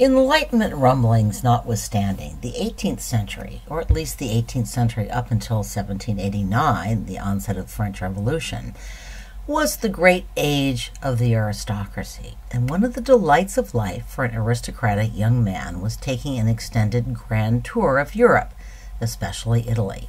Enlightenment rumblings notwithstanding, the 18th century, or at least the 18th century up until 1789, the onset of the French Revolution, was the great age of the aristocracy. And one of the delights of life for an aristocratic young man was taking an extended grand tour of Europe, especially Italy.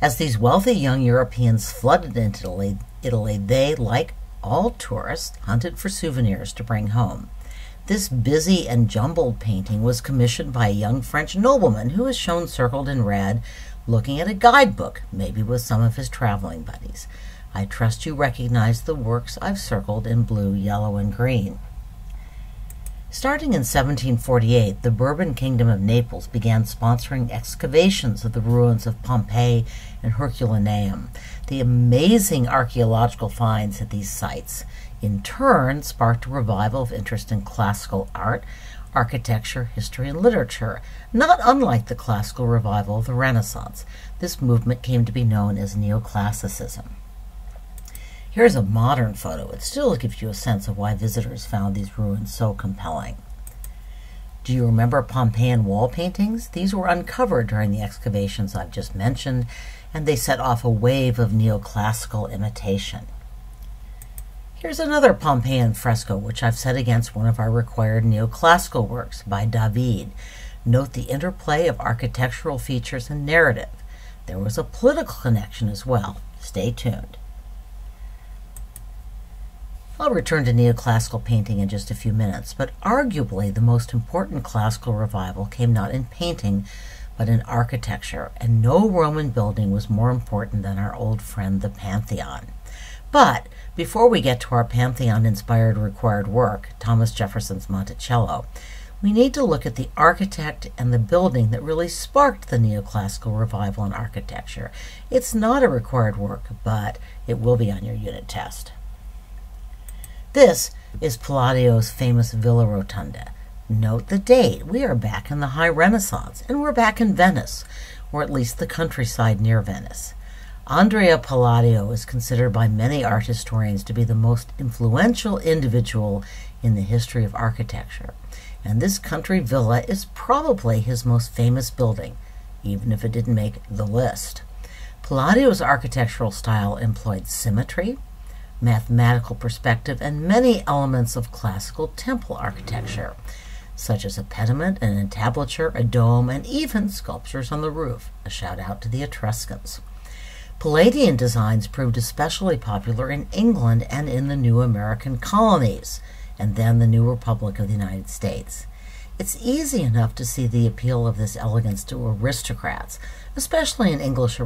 As these wealthy young Europeans flooded into Italy, Italy they, like all tourists, hunted for souvenirs to bring home. This busy and jumbled painting was commissioned by a young French nobleman who is shown circled in red, looking at a guidebook, maybe with some of his traveling buddies. I trust you recognize the works I've circled in blue, yellow, and green. Starting in 1748, the Bourbon Kingdom of Naples began sponsoring excavations of the ruins of Pompeii and Herculaneum. The amazing archaeological finds at these sites in turn sparked a revival of interest in classical art, architecture, history, and literature, not unlike the classical revival of the Renaissance. This movement came to be known as neoclassicism. Here's a modern photo. It still gives you a sense of why visitors found these ruins so compelling. Do you remember Pompeian wall paintings? These were uncovered during the excavations I've just mentioned, and they set off a wave of neoclassical imitation. Here's another Pompeian fresco, which I've set against one of our required neoclassical works by David. Note the interplay of architectural features and narrative. There was a political connection as well. Stay tuned. I'll return to neoclassical painting in just a few minutes, but arguably the most important classical revival came not in painting, but in architecture, and no Roman building was more important than our old friend the Pantheon. But before we get to our Pantheon inspired required work, Thomas Jefferson's Monticello, we need to look at the architect and the building that really sparked the neoclassical revival in architecture. It's not a required work, but it will be on your unit test. This is Palladio's famous Villa Rotunda. Note the date. We are back in the High Renaissance, and we're back in Venice, or at least the countryside near Venice. Andrea Palladio is considered by many art historians to be the most influential individual in the history of architecture, and this country villa is probably his most famous building, even if it didn't make the list. Palladio's architectural style employed symmetry, mathematical perspective, and many elements of classical temple architecture, such as a pediment, an entablature, a dome, and even sculptures on the roof. A shout out to the Etruscans. Palladian designs proved especially popular in England and in the new American colonies, and then the new Republic of the United States. It's easy enough to see the appeal of this elegance to aristocrats, especially an English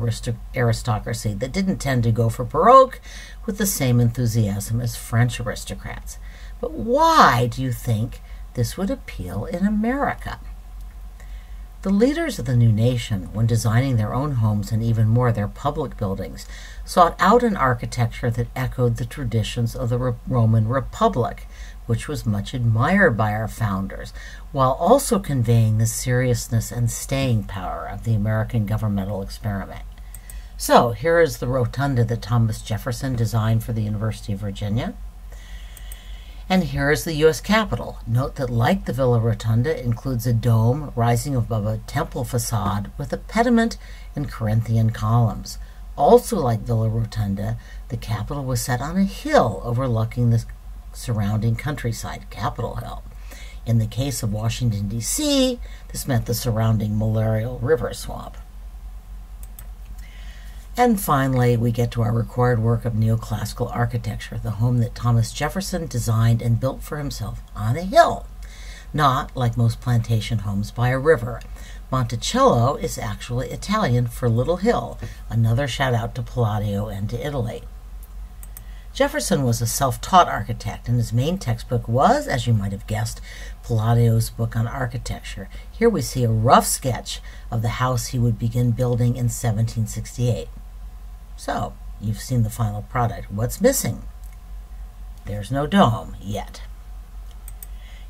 aristocracy that didn't tend to go for Baroque with the same enthusiasm as French aristocrats. But why do you think this would appeal in America? The leaders of the new nation, when designing their own homes and even more their public buildings, sought out an architecture that echoed the traditions of the Roman Republic, which was much admired by our founders, while also conveying the seriousness and staying power of the American governmental experiment. So, here is the rotunda that Thomas Jefferson designed for the University of Virginia. And here is the U.S. Capitol. Note that, like the Villa Rotunda, includes a dome rising above a temple facade with a pediment and Corinthian columns. Also, like Villa Rotunda, the Capitol was set on a hill overlooking the surrounding countryside, Capitol Hill. In the case of Washington, D.C., this meant the surrounding malarial river swamp. And finally, we get to our required work of neoclassical architecture, the home that Thomas Jefferson designed and built for himself on a hill, not like most plantation homes by a river. Monticello is actually Italian for little hill, another shout out to Palladio and to Italy. Jefferson was a self taught architect, and his main textbook was, as you might have guessed, Palladio's book on architecture. Here we see a rough sketch of the house he would begin building in 1768. So, you've seen the final product. What's missing? There's no dome yet.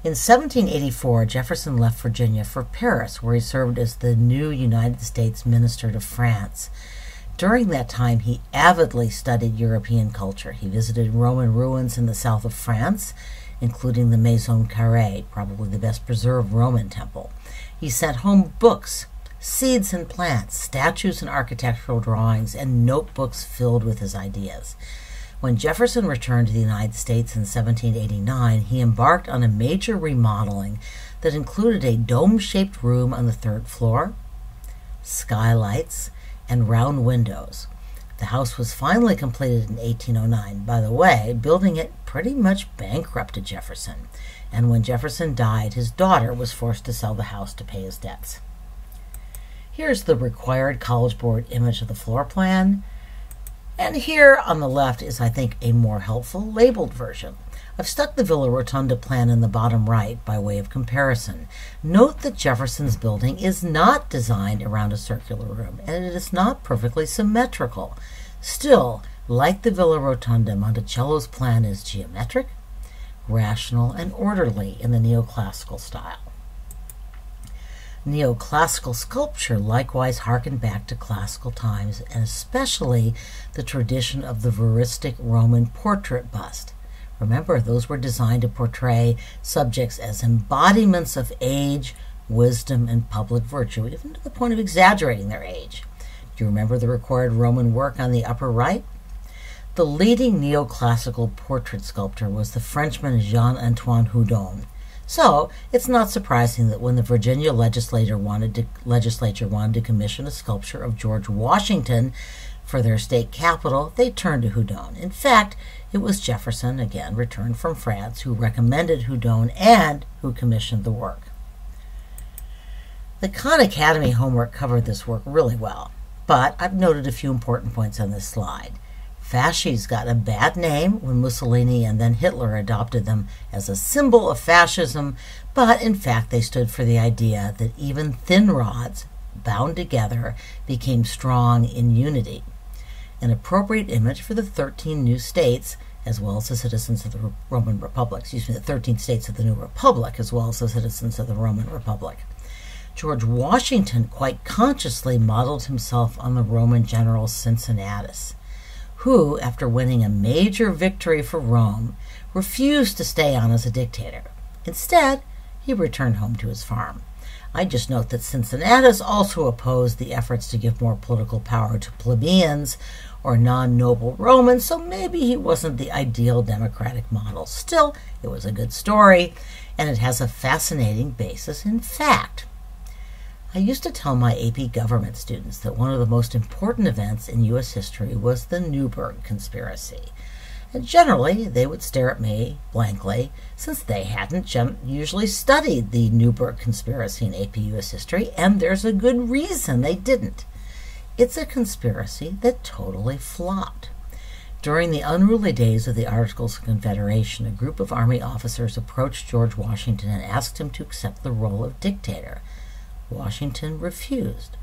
In 1784, Jefferson left Virginia for Paris, where he served as the new United States Minister to France. During that time, he avidly studied European culture. He visited Roman ruins in the south of France including the Maison Carrée, probably the best preserved Roman temple. He sent home books, seeds and plants, statues and architectural drawings, and notebooks filled with his ideas. When Jefferson returned to the United States in 1789, he embarked on a major remodeling that included a dome shaped room on the third floor, skylights, and round windows. The house was finally completed in 1809. By the way, building it pretty much bankrupted Jefferson, and when Jefferson died, his daughter was forced to sell the house to pay his debts. Here's the required College Board image of the floor plan. And here on the left is, I think, a more helpful labeled version. I've stuck the Villa Rotunda plan in the bottom right by way of comparison. Note that Jefferson's building is not designed around a circular room, and it is not perfectly symmetrical. Still, like the Villa Rotunda, Monticello's plan is geometric, rational, and orderly in the neoclassical style. Neoclassical sculpture likewise harkened back to classical times, and especially the tradition of the veristic Roman portrait bust. Remember, those were designed to portray subjects as embodiments of age, wisdom, and public virtue, even to the point of exaggerating their age. Do you remember the required Roman work on the upper right? The leading neoclassical portrait sculptor was the Frenchman Jean Antoine Houdon. So it's not surprising that when the Virginia legislature wanted to, legislature wanted to commission a sculpture of George Washington for their state capital, they turned to Houdon. In fact, it was Jefferson, again returned from France, who recommended Houdon and who commissioned the work. The Khan Academy homework covered this work really well, but I've noted a few important points on this slide. Fasces got a bad name when Mussolini and then Hitler adopted them as a symbol of fascism, but in fact they stood for the idea that even thin rods, bound together, became strong in unity an appropriate image for the 13 new states, as well as the citizens of the Roman Republic. Excuse me, the 13 states of the new republic, as well as the citizens of the Roman Republic. George Washington quite consciously modeled himself on the Roman general Cincinnatus, who, after winning a major victory for Rome, refused to stay on as a dictator. Instead, he returned home to his farm. I just note that Cincinnatus also opposed the efforts to give more political power to plebeians or non noble Romans, so maybe he wasn't the ideal democratic model. Still, it was a good story, and it has a fascinating basis in fact. I used to tell my AP government students that one of the most important events in U.S. history was the Newburgh Conspiracy. And generally, they would stare at me blankly, since they hadn't usually studied the Newburgh Conspiracy in AP U.S. history, and there's a good reason they didn't. It's a conspiracy that totally flopped. During the unruly days of the Articles of Confederation, a group of Army officers approached George Washington and asked him to accept the role of dictator. Washington refused.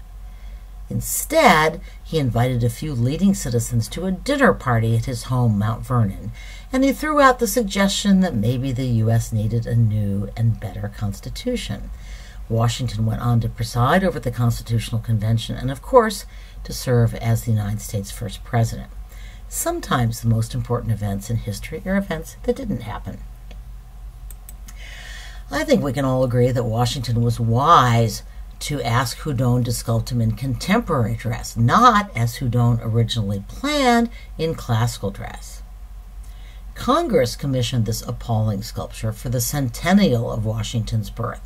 Instead, he invited a few leading citizens to a dinner party at his home, Mount Vernon, and he threw out the suggestion that maybe the U.S. needed a new and better constitution. Washington went on to preside over the Constitutional Convention and, of course, to serve as the United States' first president. Sometimes the most important events in history are events that didn't happen. I think we can all agree that Washington was wise to ask Houdon to sculpt him in contemporary dress, not as Houdon originally planned in classical dress. Congress commissioned this appalling sculpture for the centennial of Washington's birth.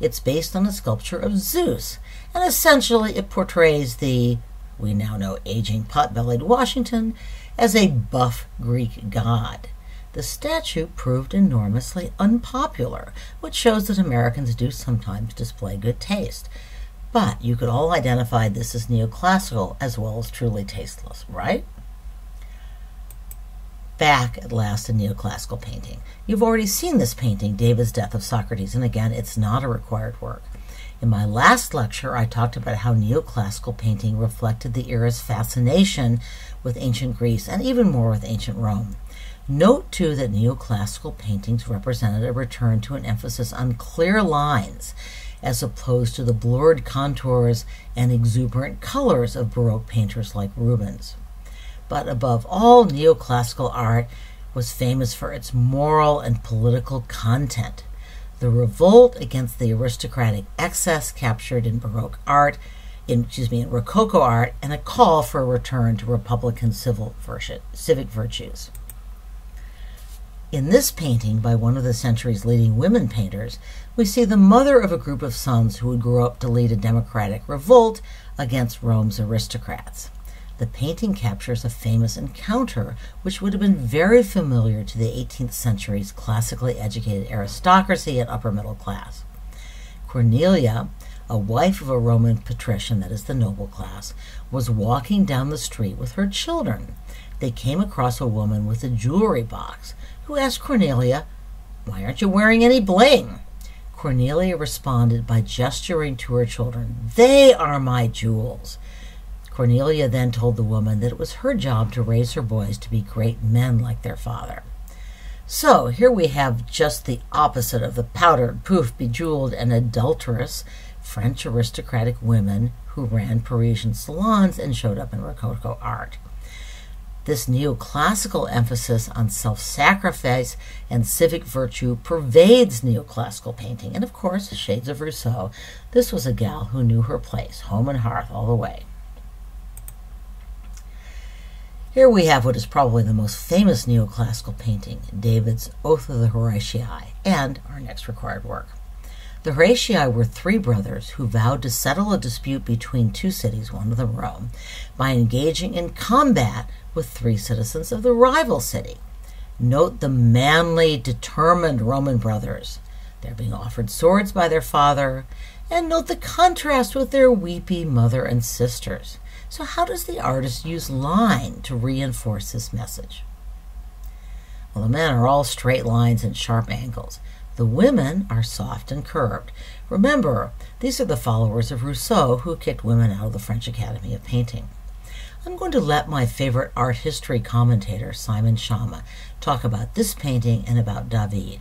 It's based on a sculpture of Zeus, and essentially it portrays the we now know aging pot-bellied Washington, as a buff Greek god. The statue proved enormously unpopular, which shows that Americans do sometimes display good taste. But you could all identify this as neoclassical as well as truly tasteless, right? Back at last to neoclassical painting. You've already seen this painting, David's Death of Socrates, and again, it's not a required work. In my last lecture, I talked about how neoclassical painting reflected the era's fascination with ancient Greece and even more with ancient Rome. Note, too, that neoclassical paintings represented a return to an emphasis on clear lines as opposed to the blurred contours and exuberant colors of Baroque painters like Rubens. But above all neoclassical art was famous for its moral and political content. The revolt against the aristocratic excess captured in Baroque art, in, excuse me, in Rococo art, and a call for a return to Republican civil virtue, civic virtues. In this painting by one of the century's leading women painters, we see the mother of a group of sons who would grow up to lead a democratic revolt against Rome's aristocrats. The painting captures a famous encounter which would have been very familiar to the 18th century's classically educated aristocracy and upper middle class. Cornelia, a wife of a Roman patrician, that is the noble class, was walking down the street with her children. They came across a woman with a jewelry box who asked Cornelia, Why aren't you wearing any bling? Cornelia responded by gesturing to her children, They are my jewels. Cornelia then told the woman that it was her job to raise her boys to be great men like their father. So here we have just the opposite of the powdered, poof, bejeweled, and adulterous French aristocratic women who ran Parisian salons and showed up in Rococo art. This neoclassical emphasis on self sacrifice and civic virtue pervades neoclassical painting. And of course, the Shades of Rousseau, this was a gal who knew her place, home and hearth all the way. Here we have what is probably the most famous neoclassical painting, David's Oath of the Horatii, and our next required work. The Horatii were three brothers who vowed to settle a dispute between two cities, one of them Rome, by engaging in combat with three citizens of the rival city. Note the manly, determined Roman brothers. They're being offered swords by their father, and note the contrast with their weepy mother and sisters. So, how does the artist use line to reinforce this message? Well, the men are all straight lines and sharp angles. The women are soft and curved. Remember, these are the followers of Rousseau who kicked women out of the French Academy of Painting. I'm going to let my favorite art history commentator, Simon Schama, talk about this painting and about David.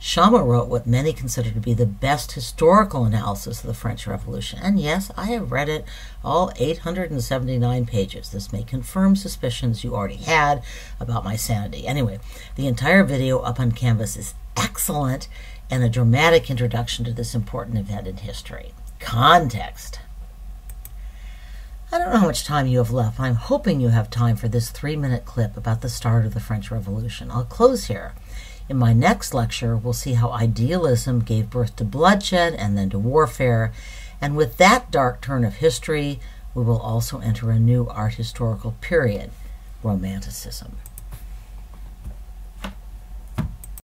Schama wrote what many consider to be the best historical analysis of the French Revolution. And yes, I have read it, all 879 pages. This may confirm suspicions you already had about my sanity. Anyway, the entire video up on Canvas is excellent and a dramatic introduction to this important event in history. Context. I don't know how much time you have left. I'm hoping you have time for this three minute clip about the start of the French Revolution. I'll close here. In my next lecture, we'll see how idealism gave birth to bloodshed and then to warfare. And with that dark turn of history, we will also enter a new art historical period, Romanticism.